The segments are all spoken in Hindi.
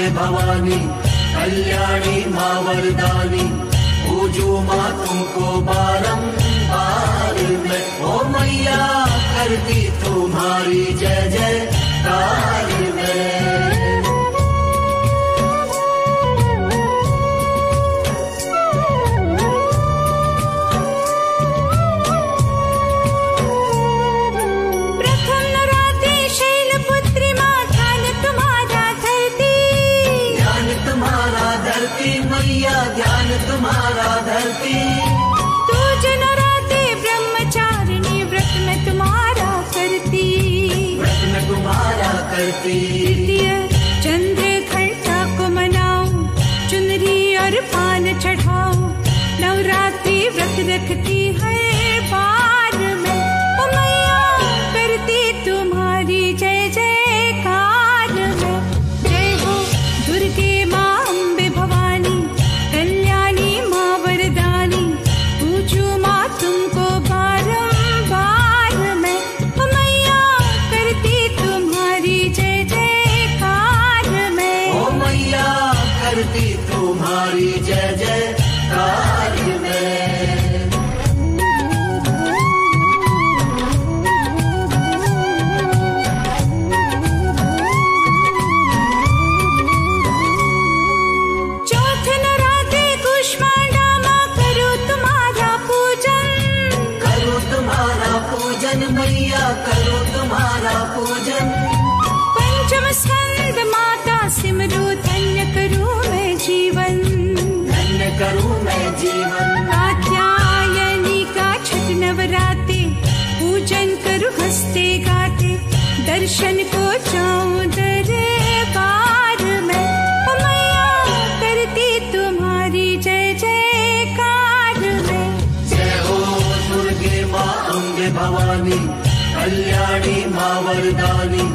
भाग्य भवानी, कल्याणी माँ वरदानी पूजो माँ तुमको बारम बार में। ओ मैया, करती तुम्हारी जय जय कार में। तुम्हारा धरती। दूज नराते ब्रह्मचारिणी व्रत में तुम्हारा करती। व्रत में तुम्हारा करती। चंद्र घंटा को मनाओ चुनरी और पान चढ़ाओ नवरात्रि व्रत रखती है दर्शन को जाऊँ दरबार में। मैया, करती तुम्हारी जय जयकार में। जय हो दुर्गे माँ अम्बे भवानी, कल्याणी माँ वरदानी।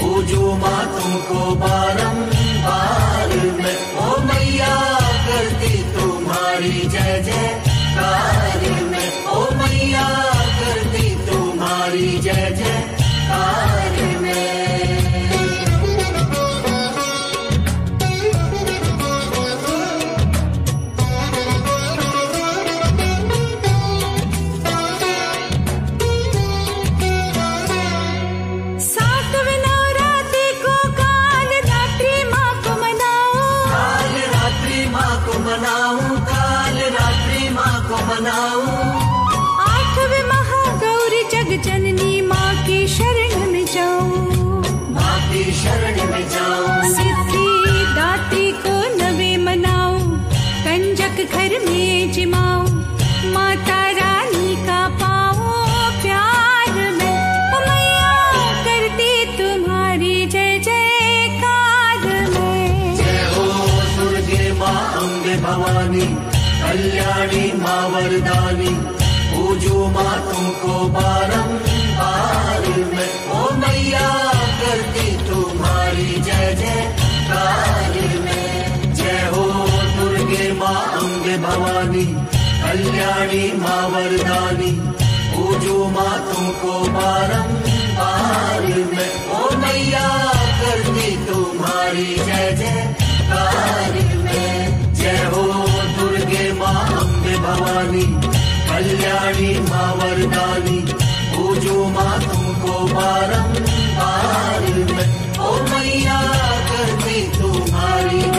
पूजो माँ तुमको बारंबार मैं। ओ मैया, करती तुम्हारी जय जय माँ को मनाऊं आठवें महागौरी जग जननी माँ की शरण में जाऊँ। माँ की शरण में जाऊँ। सिद्धि दात्री को नवे मनाओ कंजक घर में जिमाओ माता रानी का पाओ प्यार में। मैया करती तुम्हारी जय जयकार में। जय हो दुर्गे माँ अम्बे भवानी। कल्याणी माँ वरदानी पूजो माँ तुमको बारंबार मैं। ओ मैया करती तुम्हारी जय जय कार मैं। जय हो दुर्गे माँ अम्बे भवानी, कल्याणी माँ वरदानी पूजो माँ तुमको बारंबार मैं। ओ मैया करती तुम्हारी जय जय कल्याणी माँ वरदानी पूजो माँ तुमको बारम्बार ओ मैया करती तुम्हारी।